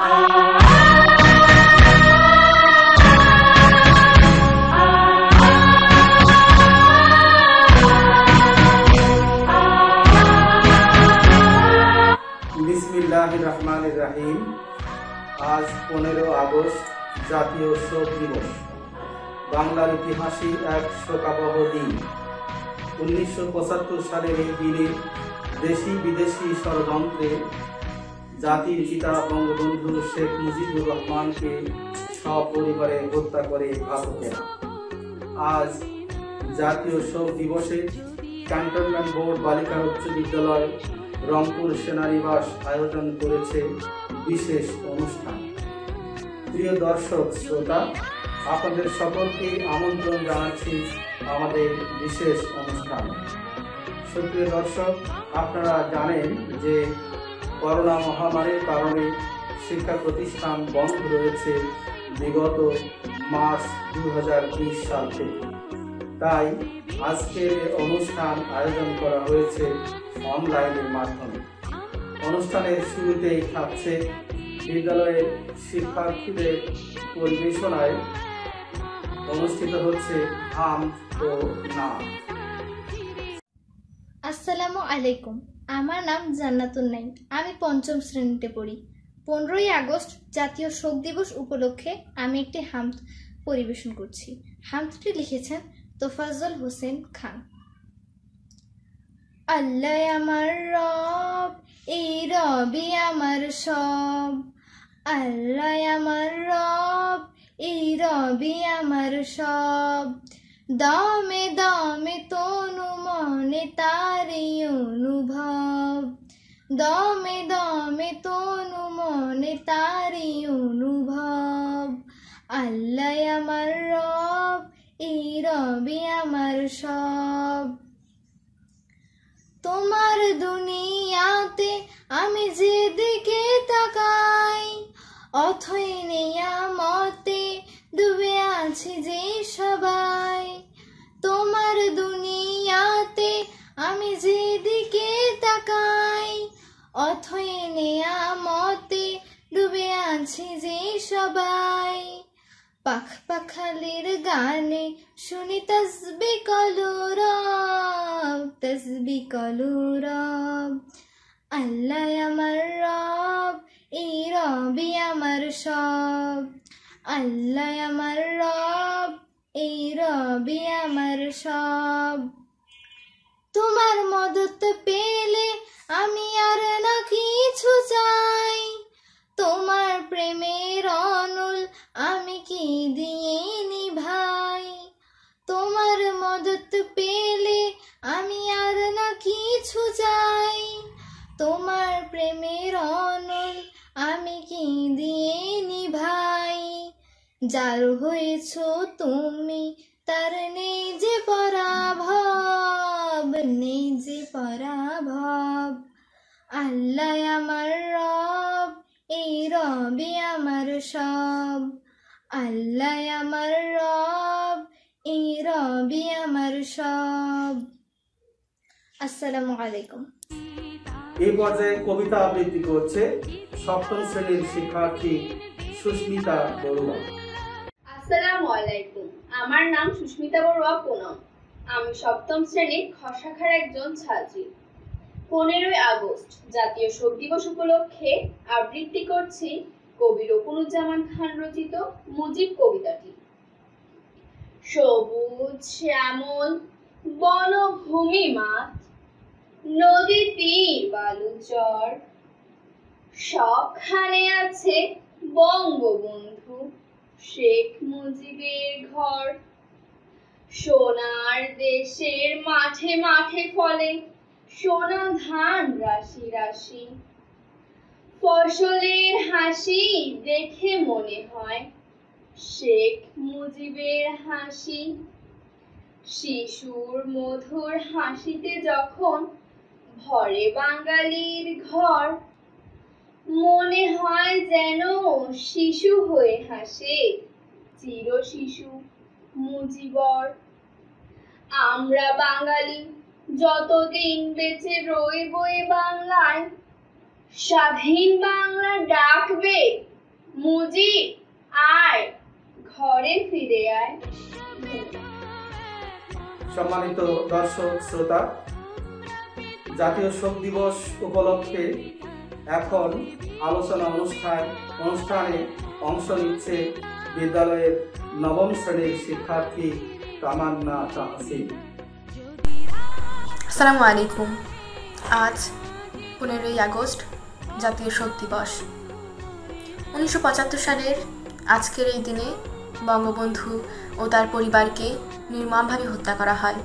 বিসমিল্লাহ রাহিম। আজ পনেরো আগস্ট জাতীয় শোক দিবস। বাংলার ইতিহাসে এক শোকাবহ দিন। উনিশশো পঁচাত্তর সালের এই দিনে দেশি বিদেশি ষড়যন্ত্রে জাতির পিতা, বঙ্গবন্ধু শেখ মুজিবুর রহমানকে সপরিবারে হত্যা করে ভারতেরা আজ জাতীয় শোক দিবসে ক্যান্টনমেন্ট বোর্ড বালিকা উচ্চ বিদ্যালয় রংপুর সেনানিবাস আয়োজন করেছে বিশেষ অনুষ্ঠান। প্রিয় দর্শক, শ্রোতা, আপনাদের সকলকে আমন্ত্রণ জানাচ্ছি আমাদের বিশেষ অনুষ্ঠান। সুপ্রিয় দর্শক, আপনারা জানেন যে করোনা মহামারীর কারণে শিক্ষা প্রতিষ্ঠান বন্ধ রয়েছে বিগত মার্চ দু সাল থেকে। তাই আজকের অনুষ্ঠান আয়োজন করা হয়েছে অনলাইনের মাধ্যমে। অনুষ্ঠানের শুরুতেই থাকছে বিদ্যালয়ের শিক্ষার্থীদের পরিবেশনায় অনুষ্ঠিত হচ্ছে আম ও নাম আসসালামু আলাইকুম। আমার নাম জান্নাতুন নাইম। আমি পঞ্চম শ্রেণীতে পড়ি। পনেরোই আগস্ট জাতীয় শোক দিবস উপলক্ষে আমি একটি হামদ পরিবেশন করছি। হামদটি লিখেছেন তোফাজ্জল হোসেন খান। আল্লাহ আমার রব, এই রবি আমার সব। আল্লাহ আমার রব, এই রবি আমার সব। দমে দমে তনু মনে তারি অনুভব দমে দমে তনু মনে তারি অনুভব। আল্লাহ আমার রব, এই রবি আমার সব। তোমার দুনিয়াতে আমি যেদিকে তাকাই, অথই নেয়া মতে ডুবে আছে যে সবাই। তোমার দুনিয়াতে আমি যেদিকে তাকাই অথই নিয়ামতে ডুবে আছে যে সবাই। পাখ পাখালির গানে শুনি তসবি কলুরব তসবি কলুরব আল্লাহ আমার রব, এই রবি আমার সব। আল্লাহ আমার রব, এই রবি আমার সব। তোমার মদত পেলে আমি আর না কিছু চাই। তোমার প্রেমের অনুল আমি কি দিয়ে নিভাই? তোমার মদত পেলে আমি আর না কিছু চাই। তোমার প্রেমের অনুল আমি কি দিয়ে নিভাই? যার হয়েছ তুমি, তার নেই যে পরাভব। আল্লাহ আমার রব এই রবি আমার সব। আল্লাহ আমার রব এই রবি আমার সব। আসসালামু আলাইকুম। এই পর্যায়ে কবিতা আবৃত্তি করছে সপ্তম শ্রেণির শিক্ষার্থী সুস্মিতা বড়ুয়া। আসসালামু আলাইকুম। আমার নাম সুস্মিতা বড়ুয়া পুনম। আমি সপ্তম শ্রেণির খসাখার একজন ছাত্রী। পনেরোই আগস্ট জাতীয় শোক দিবস উপলক্ষে আবৃত্তি করছি কবি রকুনুজ্জামান খান রচিত মুজিব কবিতাটি। সবুজ শ্যামল বনভূমি মাঠ, নদী তীর বালুচর সবখানে আছে বঙ্গবন্ধু শেখ মুজিবের ঘর। সোনার দেশের মাঠে মাঠে ফলে সোনা ধান রাশি রাশি। ফসলের হাসি দেখে মনে হয়। শেখ মুজিবের হাসি। শিশুর মধুর হাসিতে যখন ভরে বাঙালির ঘর, মনে হয় যেন শিশু হয়ে হাসে চির শিশু মুজিবর। আমরা বাঙালি যতদিন বেঁচে রইব এ বাংলায়, স্বাধীন বাংলা ডাকবে মুজিব, আয়, ঘরে ফিরে আয়। সম্মানিত দর্শক, শ্রোতা, জাতীয় শোক দিবস উপলক্ষে এখন আলোচনা অনুষ্ঠান, অনুষ্ঠানে অংশ নিচ্ছে বিদ্যালয়ের নবম শ্রেণির শিক্ষার্থী তামান্না তাহসিন। আসসালামু আলাইকুম। আজ পনেরোই আগস্ট জাতীয় শোক দিবস। উনিশশো পঁচাত্তর সালের আজকের এই দিনে বঙ্গবন্ধু ও তার পরিবারকে নির্মমভাবে হত্যা করা হয়।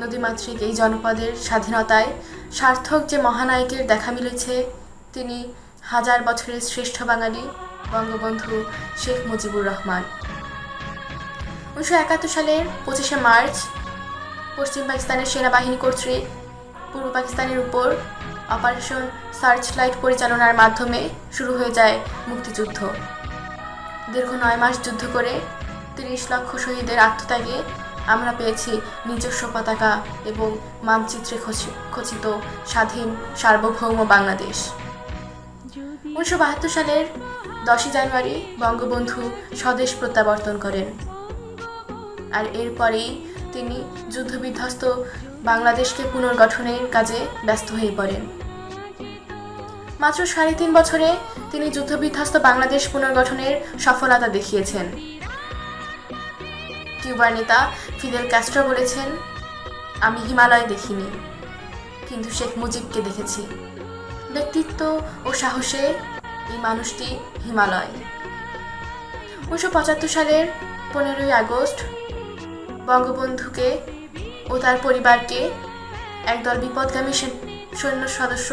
নদীমাতৃক এই জনপদের স্বাধীনতায় সার্থক যে মহানায়কের দেখা মিলেছে, তিনি হাজার বছরের শ্রেষ্ঠ বাঙালি বঙ্গবন্ধু শেখ মুজিবুর রহমান। উনিশশো একাত্তর সালের পঁচিশে মার্চ পশ্চিম পাকিস্তানের সেনাবাহিনী কর্তৃক পূর্ব পাকিস্তানের উপর অপারেশন সার্চ লাইট পরিচালনার মাধ্যমে শুরু হয়ে যায় মুক্তিযুদ্ধ। দীর্ঘ নয় মাস যুদ্ধ করে তিরিশ লক্ষ শহীদের আত্মত্যাগে আমরা পেয়েছি নিজস্ব পতাকা এবং মানচিত্রে খচি- খচিত স্বাধীন সার্বভৌম বাংলাদেশ। উনিশশো বাহাত্তর সালের দশই জানুয়ারি বঙ্গবন্ধু স্বদেশ প্রত্যাবর্তন করেন। আর এরপরেই তিনি যুদ্ধবিধ্বস্ত বাংলাদেশকে পুনর্গঠনের কাজে ব্যস্ত হয়ে পড়েন। মাত্র সাড়ে তিন বছরে তিনি যুদ্ধবিধ্বস্ত বাংলাদেশ পুনর্গঠনের সফলতা দেখিয়েছেন। কিউবার নেতা ফিদেল ক্যাস্ট্রো বলেছেন, আমি হিমালয় দেখিনি, কিন্তু শেখ মুজিবকে দেখেছি। ব্যক্তিত্ব ও সাহসে এই মানুষটি হিমালয়। উনিশশো পঁচাত্তর সালের পনেরোই আগস্ট বঙ্গবন্ধুকে ও তার পরিবারকে একদল বিপদগামী সৈন্য সদস্য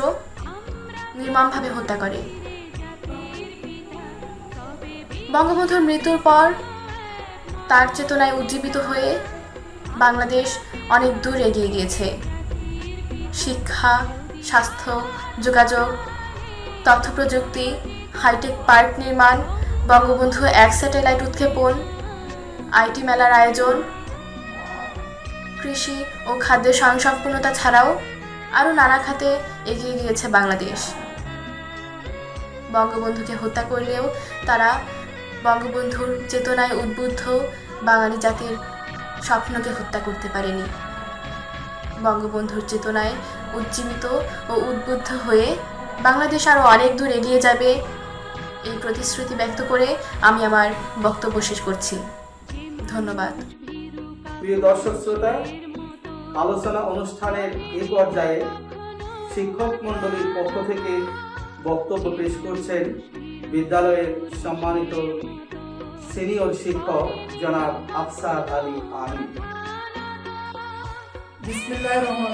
নির্মমভাবে হত্যা করে। বঙ্গবন্ধুর মৃত্যুর পর তার চেতনায় উজ্জীবিত হয়ে বাংলাদেশ অনেক দূর এগিয়ে গিয়েছে। শিক্ষা, স্বাস্থ্য, যোগাযোগ তথ্য প্রযুক্তি হাইটেক পার্ক নির্মাণ, বঙ্গবন্ধু এক স্যাটেলাইট উৎক্ষেপণ, আইটি মেলার আয়োজন কৃষি ও খাদ্যের স্বয়ংসম্পূর্ণতা ছাড়াও আরও নানা খাতে এগিয়ে গিয়েছে বাংলাদেশ। বঙ্গবন্ধুকে হত্যা করলেও তারা বঙ্গবন্ধুর চেতনায় উদ্বুদ্ধ বাঙালি জাতির স্বপ্নকে হত্যা করতে পারেনি। বঙ্গবন্ধুর চেতনায় উজ্জীবিত ও উদ্বুদ্ধ হয়ে বাংলাদেশ আরও অনেক দূর এগিয়ে যাবে এই প্রতিশ্রুতি ব্যক্ত করে আমি আমার বক্তব্য শেষ করছি। ধন্যবাদ। প্রিয় দর্শক শ্রোতা, আলোচনা অনুষ্ঠানের এই পর্যায়ে শিক্ষক মণ্ডলীর পক্ষ থেকে বক্তব্য পেশ করছেন বিদ্যালয়ের সম্মানিত সিনিয়র শিক্ষক জনাব আফসার আলী আলী। রহমান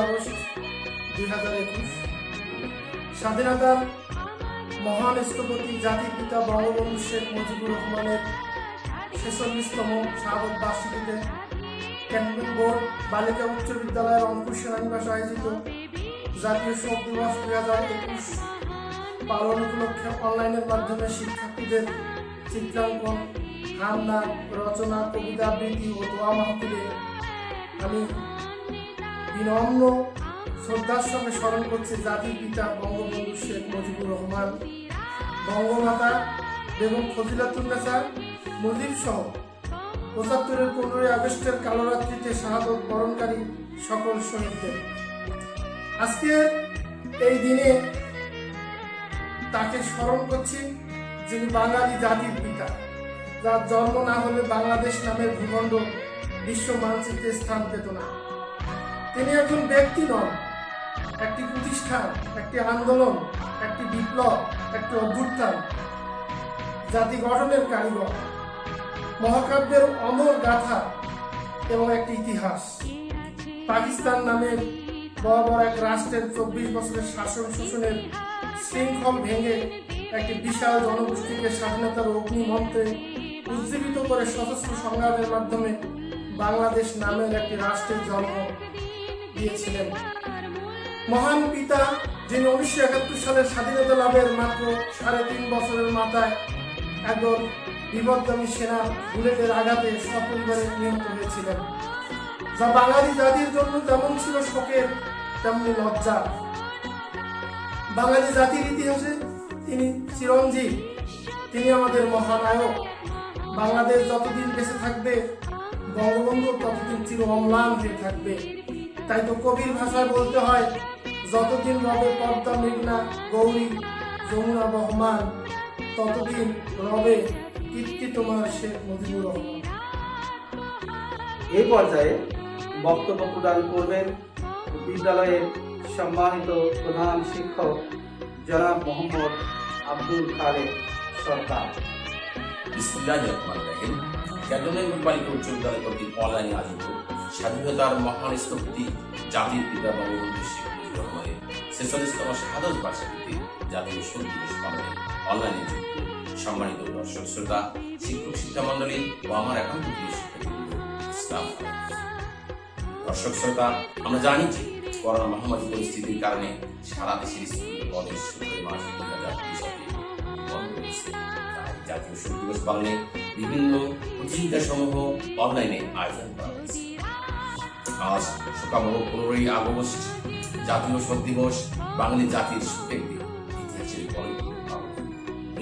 আগস্ট স্বাধীনতার মহান স্থপতি জাতির পিতা বঙ্গবন্ধু শেখ মুজিবুর রহমানের ছেচল্লিশতম শাহাদত বার্ষিকীতে ক্যান্টনমেন্ট বোর্ড, বালিকা উচ্চ বিদ্যালয়ের অঙ্কুশ সেনানিবাস আয়োজিত জাতীয় শোক দিবস দুই হাজার একুশ পালন উপলক্ষে অনলাইনের মাধ্যমে শিক্ষার্থীদের চিত্রাঙ্কন গান রচনা, কবিতা, আবৃত্তি ও দোয়া মাহফিলে আমি বিনম্র শ্রদ্ধার সঙ্গে স্মরণ করছি জাতির পিতা বঙ্গবন্ধু শেখ মুজিবুর রহমান, বঙ্গমাতা বেগম ফজিলাতুন্নেসা মুজিব সহ পঁচাত্তরের পনেরোই আগস্টের কালোরাত্রিতে শাহাদত বরণকারী সকল শহীদদের। আজকে এই দিনে তাকে স্মরণ করছি যিনি বাঙালি জাতির পিতা, যার জন্ম না হলে বাংলাদেশ নামের ভূখণ্ড বিশ্ব মানচিত্রে স্থান পেত না। তিনি একজন ব্যক্তি নন, একটি প্রতিষ্ঠান, একটি আন্দোলন, একটি বিপ্লব, একটি অভ্যুত্থান, জাতি গঠনের কারিগর। মহাকাব্যের অমর গাথা এবং একটি ইতিহাস। পাকিস্তান নামের বড় বড় এক রাষ্ট্রের চব্বিশ বছরের শাসন শোষণের শৃঙ্খল ভেঙে একটি বিশাল জনগোষ্ঠীকে স্বাধীনতার অগ্নিমন্ত্রে উজ্জীবিত করে সশস্ত্র সংগ্রামের মাধ্যমে বাংলাদেশ নামের একটি রাষ্ট্রের জন্ম দিয়েছিলেন। মহান পিতা যিনি উনিশশো একাত্তর সালের স্বাধীনতা লাভের মাত্র সাড়ে তিন বছরের মাথায় একদল বিপদগামী সেনা বুলেটের আঘাতে সপরিবারে নিহত হয়েছিলেন। যা বাঙালি জাতির জন্য যেমন ছিল শোকের, তেমনি লজ্জা বাঙালি জাতির ইতিহাসে তিনি চিরঞ্জীব, তিনি আমাদের মহানায়ক। বাংলাদেশ যতদিন বেঁচে থাকবে বঙ্গবন্ধু ততদিন চির অম্লান হয়ে থাকবে। তাই তো কবির ভাষায় বলতে হয়, যতদিন রবে পদ্মা মেঘনা গৌরী, যমুনা বহমান, ততদিন রবে কীর্তি তোমার শেখ মুজিবুর রহমান এই পর্যায়ে বক্তব্য প্রদান করবেন বিদ্যালয়ের সম্মানিত প্রধান শিক্ষক জনাব মোহাম্মদ আব্দুল খালেক সরকার। ক্যান্টনমেন্ট বালিকা উচ্চ বিদ্যালয় কর্তৃক অনলাইনে আয়োজিত স্বাধীনতার মহান স্থপতি জাতির পিতা বঙ্গবন্ধু শেখ মুজিবুর রহমানের ছেচল্লিশতম শাহাদত বার্ষিকীতে জাতীয় শোক দিবস পালনে অনলাইনে যুক্ত সম্মানিত দর্শক শ্রোতা, শিক্ষক শিক্ষা মন্ডলী ও আমার ইসলাম দর্শক শ্রোতা, আমরা জানি যে করোনা মহামারী পরিস্থিতির কারণে সারা দেশের স্কুল জাতীয় শোক দিবস পালনে বিভিন্ন প্রতিযোগিতা সমূহ অনলাইনে আয়োজন করা হয়েছে। আজ সকালহ পনেরোই আগস্ট জাতীয় শোক দিবস, বাঙালি জাতির বড়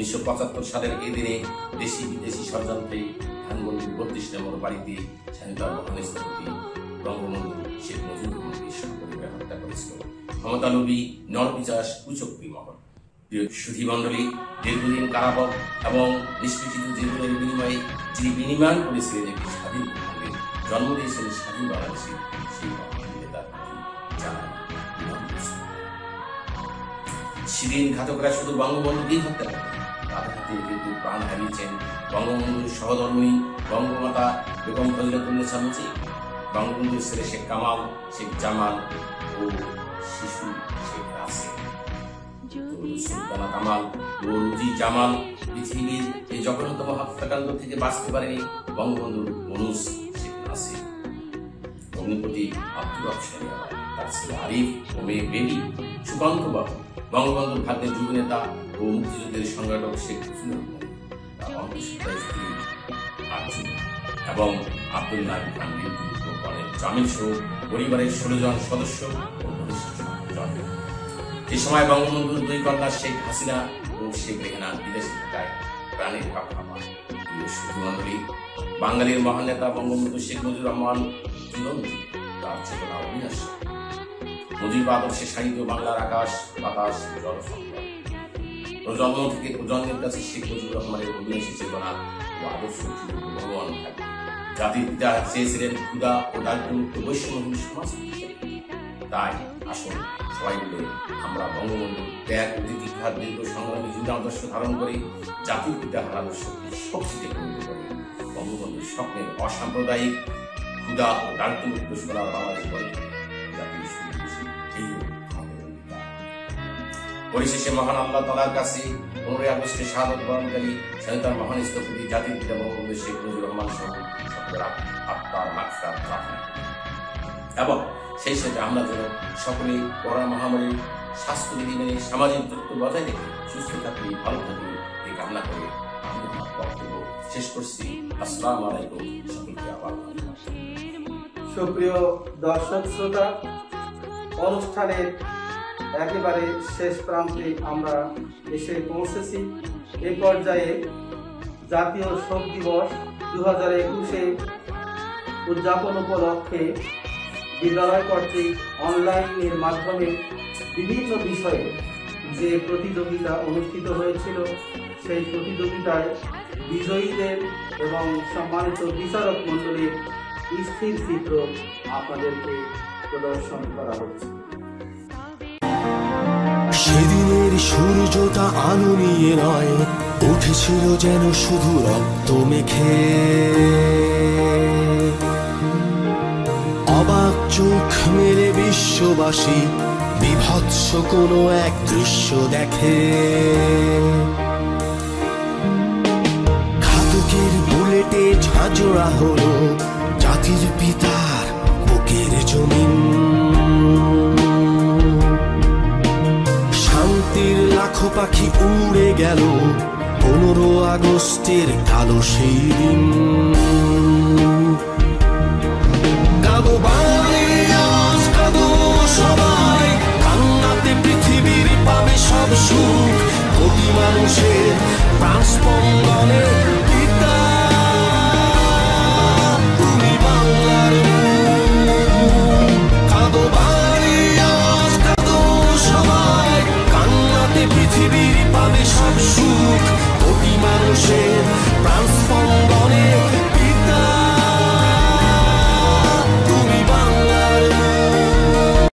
উনিশশো পঁচাত্তর সালের এই দিনে দেশি বিদেশি ষড়যন্ত্রে ধানমন্ডির বত্রিশ নম্বর বাড়িতে স্বাধীনতার মহান স্থপতি বঙ্গবন্ধু শেখ মুজিবুর রহমানকে সপরিবারে হত্যা করেছিল ক্ষমতালোভী নরপিচাস কুচক্রী মহল প্রিয় সুধী মণ্ডলী, দীর্ঘদিন কারাবক এবং নিষ্পেষিত জীবনের বিনিময়ে যিনি বিনিময় করেছিলেন একটি স্বাধীন জন্ম দিয়েছিলেন স্বাধীন বাংলাদেশে সেই। সেদিন ঘাতকরা শুধু বঙ্গবন্ধুকেই হত্যা করে তাদের কিন্তু প্রাণ হারিয়েছেন বঙ্গবন্ধুর সহধর্মিনী বঙ্গমাতা বেগম ফজলতুল্লাহ মুজিব বঙ্গবন্ধুর ছেলে শেখ কামাল শেখ জামাল ও শিশু শেখ রাসেল সুলতানা কামাল ও রুজি জামাল পৃথিবীর এই জঘন্যতম হত্যাকাণ্ড থেকে বাঁচতে পারেনি বঙ্গবন্ধুর মনুষ শেখ নাসির। অগ্নিপতি আব্দুল রহমান তার আরিফ ও বেবি সুকান্ত বাবু বঙ্গবন্ধুর ভাগ্যের যুব নেতা ও মুক্তিযুদ্ধের সংগঠক শেখ স্ত্রী এবং আব্দুল নাইম খান নেতৃত্ব সহ পরিবারের ষোলো জন সদস্য এ সময় বঙ্গবন্ধুর দুই কন্যা শেখ হাসিনা ও শেখ রেহানা বিদেশে থাকায় প্রাণের রক্ষা বাঙালির মহান নেতা বঙ্গবন্ধু শেখ মুজিবুর রহমান তার চেতনা অবিনাশ। মুজিব আদর্শে সাহিত্য বাংলার আকাশ, বাতাস জল জন্ম থেকে জন্মের কাছে শেখ মুজিবুর রহমানের অবিনাশী চেতনা ও আদর্শ ভগবান জাতির পিতা চেয়েছিলেন ক্ষুদা ও সমাজ তাই আসুন সবাই মিলে আমরা বঙ্গবন্ধু ত্যাগ ও দীক্ষার দীর্ঘ সংগ্রামী যুদ্ধ আদর্শ ধারণ করি জাতির পিতা হারানোর শক্তি শক্তিতে পরিণত করি। বঙ্গবন্ধুর স্বপ্নের অসাম্প্রদায়িক ক্ষুদা ও দারিদ্রমুক্ত বাংলাদেশ পরিশেষে মহান আল্লাহ তালার কাছে পনেরোই আগস্টে শাহাদত বরণকারী স্বাধীনতার মহান স্থপতি জাতির পিতা বঙ্গবন্ধু শেখ মুজিবুর রহমান সহ সকলের আত্মার মাকফিরাত প্রার্থনা এবং সেই সাথে আমরা যেন সকলেই করোনা মহামারীর স্বাস্থ্যবিধি মেনে সামাজিক দূরত্ব বজায় রেখে সুস্থ থাকি, ভালো থাকি এই কামনা করে বক্তব্য শেষ করছি। আসসালামু আলাইকুম সকলকে আবার সুপ্রিয় দর্শক শ্রোতা, অনুষ্ঠানের একেবারে শেষ প্রান্তে আমরা এসে পৌঁছেছি। এ পর্যায়ে জাতীয় শোক দিবস দু হাজার একুশে উদযাপন উপলক্ষে বিদ্যালয় কর্তৃক অনলাইনের মাধ্যমে বিভিন্ন বিষয়ে যে প্রতিযোগিতা অনুষ্ঠিত হয়েছিল, সেই প্রতিযোগিতায় বিজয়ীদের এবং সম্মানিত বিচারক মণ্ডলীর স্থির চিত্র আপনাদেরকে প্রদর্শন করা হচ্ছে। সেদিনের সূর্যটা আলো নিয়ে নয়, উঠেছিল যেন শুধু রক্ত মেখে। অবাক চোখ মেরে বিশ্ববাসী, বিভৎস কোনো এক দৃশ্য দেখে। ঘাতকের বুলেটে ঝাঁঝরা হলো জাতির পিতার বুকের জমিন। লাখো পাখি উড়ে গেল। পনেরো আগস্টের কালো সেই দিন।